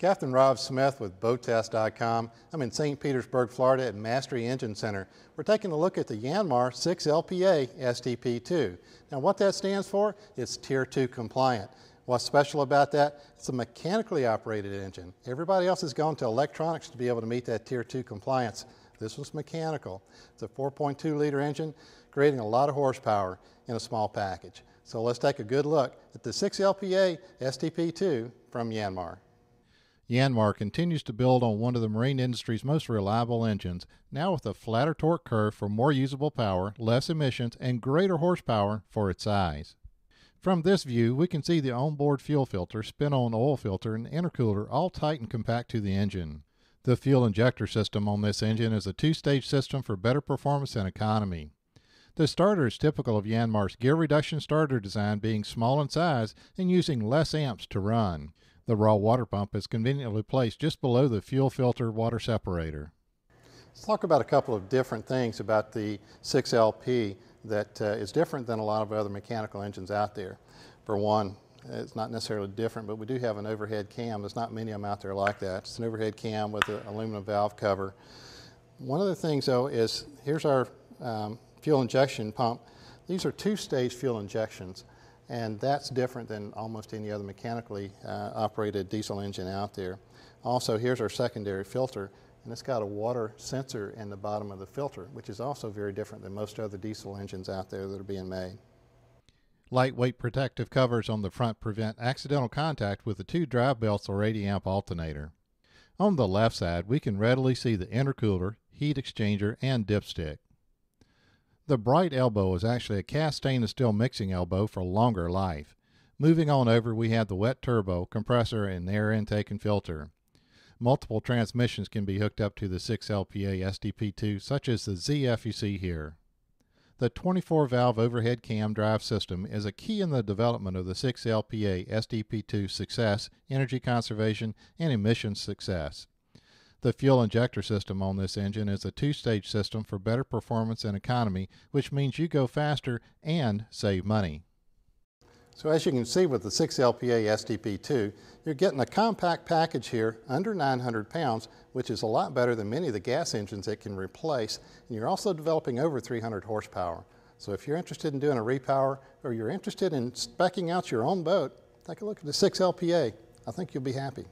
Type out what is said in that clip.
Captain Rob Smith with BoatTest.com. I'm in St. Petersburg, Florida at Mastry Engine Center. We're taking a look at the Yanmar 6LPA STP2. Now what that stands for, is Tier 2 compliant. What's special about that? It's a mechanically operated engine. Everybody else has gone to electronics to be able to meet that Tier 2 compliance. This was mechanical. It's a 4.2 liter engine creating a lot of horsepower in a small package. So let's take a good look at the 6LPA STP2 from Yanmar. Yanmar continues to build on one of the marine industry's most reliable engines, now with a flatter torque curve for more usable power, less emissions, and greater horsepower for its size. From this view, we can see the onboard fuel filter, spin-on oil filter, and intercooler all tight and compact to the engine. The fuel injector system on this engine is a two-stage system for better performance and economy. The starter is typical of Yanmar's gear reduction starter design being small in size and using less amps to run. The raw water pump is conveniently placed just below the fuel filter water separator. Let's talk about a couple of different things about the 6LP that uh, is different than a lot of other mechanical engines out there. For one, it's not necessarily different, but we do have an overhead cam. There's not many of them out there like that. It's an overhead cam with an aluminum valve cover. One of the things though is, here's our um, fuel injection pump. These are two-stage fuel injections and that's different than almost any other mechanically uh, operated diesel engine out there. Also, here's our secondary filter, and it's got a water sensor in the bottom of the filter, which is also very different than most other diesel engines out there that are being made. Lightweight protective covers on the front prevent accidental contact with the two drive belts or 80 amp alternator. On the left side, we can readily see the intercooler, heat exchanger, and dipstick. The bright elbow is actually a cast stainless steel mixing elbow for longer life. Moving on over, we have the wet turbo, compressor, and air intake and filter. Multiple transmissions can be hooked up to the 6LPA STP2, such as the ZF you see here. The 24 valve overhead cam drive system is a key in the development of the 6LPA STP2 success, energy conservation, and emissions success. The fuel injector system on this engine is a two-stage system for better performance and economy, which means you go faster and save money. So as you can see with the 6LPA STP2, you're getting a compact package here under 900 pounds, which is a lot better than many of the gas engines it can replace. And you're also developing over 300 horsepower. So if you're interested in doing a repower or you're interested in specking out your own boat, take a look at the 6LPA. I think you'll be happy.